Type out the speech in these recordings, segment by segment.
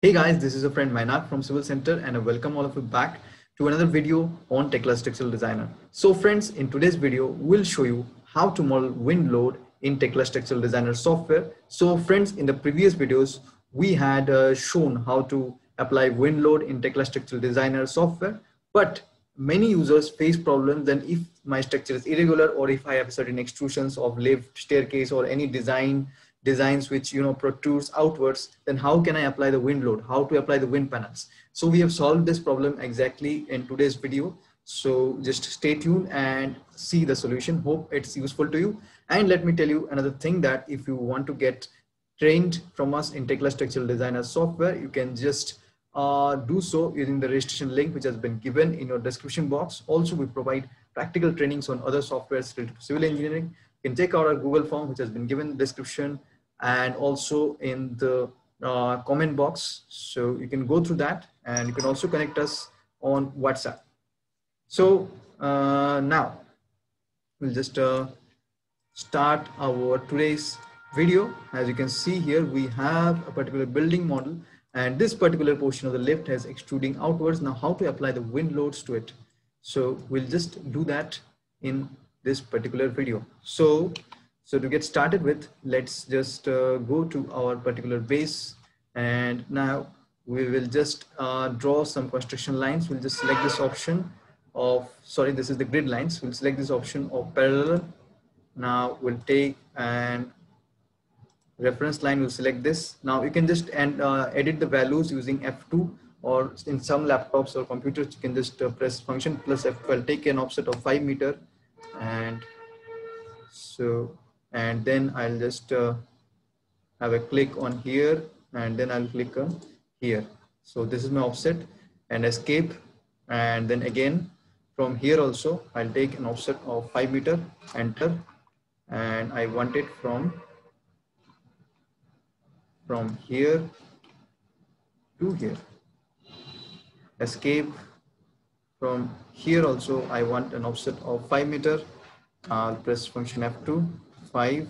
Hey guys, this is a friend Mainak from Civil Center and I welcome all of you back to another video on Tekla Structural Designer. So friends, in today's video, we'll show you how to model wind load in Tekla Structural Designer software. So friends, in the previous videos, we had uh, shown how to apply wind load in Tekla Structural Designer software, but many users face problems then if my structure is irregular or if I have certain extrusions of lift, staircase or any design designs which you know protrudes outwards then how can i apply the wind load? How to apply the wind panels? So we have solved this problem exactly in today's video. So just stay tuned and see the solution. Hope it's useful to you. And let me tell you another thing that if you want to get trained from us in Tekla Structural Designer software you can just uh, do so using the registration link which has been given in your description box. Also we provide practical trainings on other softwares related to civil engineering you can take out our Google form, which has been given in the description and also in the uh, comment box. So you can go through that and you can also connect us on WhatsApp. So uh, now we'll just uh, start our today's video. As you can see here, we have a particular building model and this particular portion of the lift has extruding outwards. Now how to apply the wind loads to it. So we'll just do that in this particular video. So, so to get started with, let's just uh, go to our particular base and now we will just uh, draw some construction lines. We'll just select this option of, sorry, this is the grid lines. We'll select this option of parallel. Now we'll take and reference line, we'll select this. Now you can just and uh, edit the values using F2 or in some laptops or computers, you can just uh, press function plus F12, take an offset of five meter and so and then I'll just uh, have a click on here and then I'll click on here. So this is my offset and escape. And then again from here also I'll take an offset of 5 meter enter. And I want it from from here to here. Escape from here also, I want an offset of 5 meter. I'll press function F2, 5,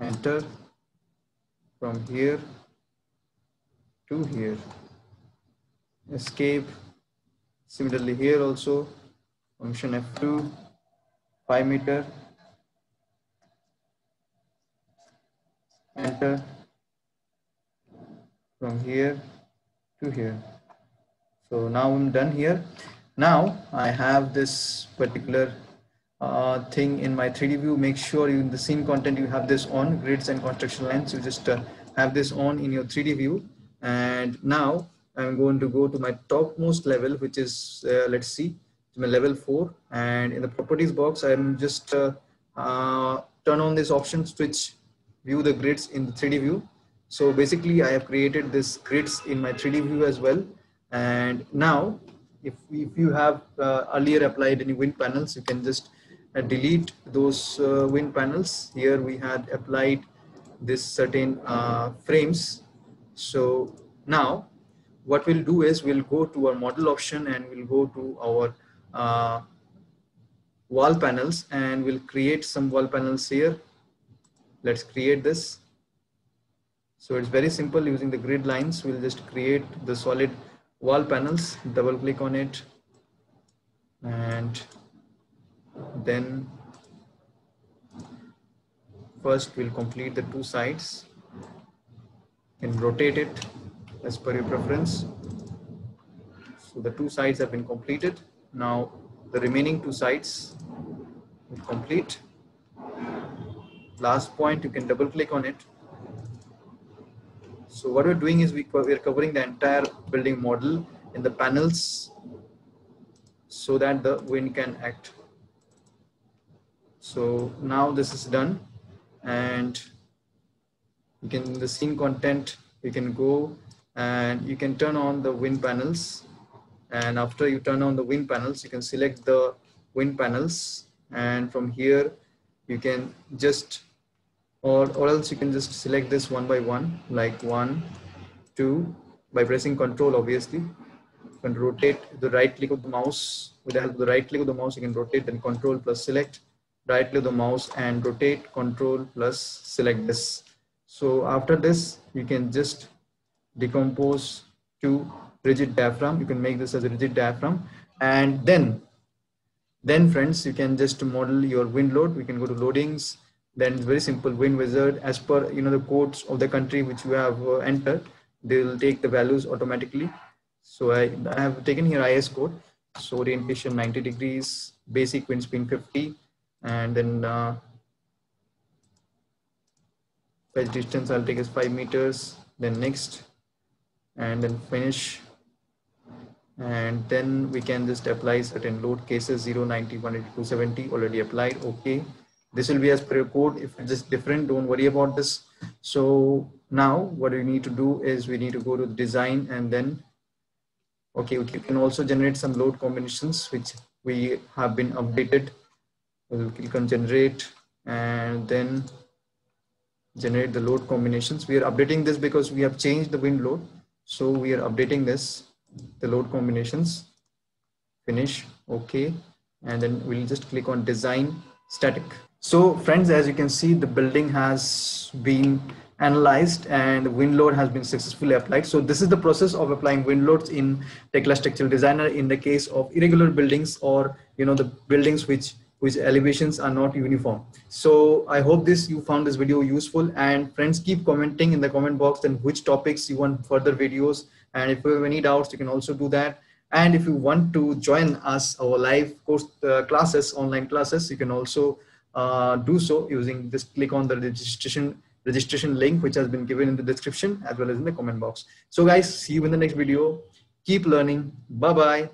enter from here to here. Escape. Similarly here also, function F2, 5 meter, enter from here to here. So now I'm done here. Now I have this particular uh, thing in my 3D view. Make sure you in the scene content you have this on grids and construction lines. You just uh, have this on in your 3D view. And now I'm going to go to my topmost level, which is uh, let's see, my level four. And in the properties box, I'm just uh, uh, turn on this option, switch view the grids in the 3D view. So basically, I have created this grids in my 3D view as well and now, if, if you have uh, earlier applied any wind panels, you can just uh, delete those uh, wind panels. Here we had applied this certain uh, frames. So now what we'll do is we'll go to our model option and we'll go to our uh, wall panels and we'll create some wall panels here. Let's create this. So it's very simple using the grid lines. We'll just create the solid wall panels, double click on it and then first we'll complete the two sides and rotate it as per your preference. So the two sides have been completed. Now the remaining two sides complete. Last point, you can double click on it so what we're doing is we, we're covering the entire building model in the panels so that the wind can act. So now this is done and you can the scene content you can go and you can turn on the wind panels and after you turn on the wind panels you can select the wind panels and from here you can just or, or else you can just select this one by one, like one, two, by pressing control, obviously. You can rotate the right click of the mouse. With the help of the right click of the mouse, you can rotate then control plus select, right click of the mouse and rotate control plus select this. So after this, you can just decompose to rigid diaphragm. You can make this as a rigid diaphragm. And then, then friends, you can just model your wind load. We can go to loadings. Then it's very simple wind wizard as per, you know, the codes of the country which you have uh, entered, they will take the values automatically. So I, I have taken here IS code. So orientation 90 degrees, basic wind speed 50, and then uh, fetch distance I'll take as 5 meters, then next, and then finish. And then we can just apply certain load cases 0, 90, 180, 270 already applied. Okay. This will be as per your code. If it's different, don't worry about this. So now what we need to do is we need to go to design and then okay you can also generate some load combinations which we have been updated. We'll click on generate and then generate the load combinations. We are updating this because we have changed the wind load. So we are updating this the load combinations. Finish. Okay. And then we'll just click on design static so friends as you can see the building has been analyzed and the wind load has been successfully applied. So this is the process of applying wind loads in Tekla Structural Designer in the case of irregular buildings or you know the buildings which which elevations are not uniform. So I hope this you found this video useful and friends keep commenting in the comment box and which topics you want further videos and if you have any doubts you can also do that. And if you want to join us our live course uh, classes, online classes, you can also uh, do so using just click on the registration registration link which has been given in the description as well as in the comment box. So guys, see you in the next video. Keep learning. Bye-bye.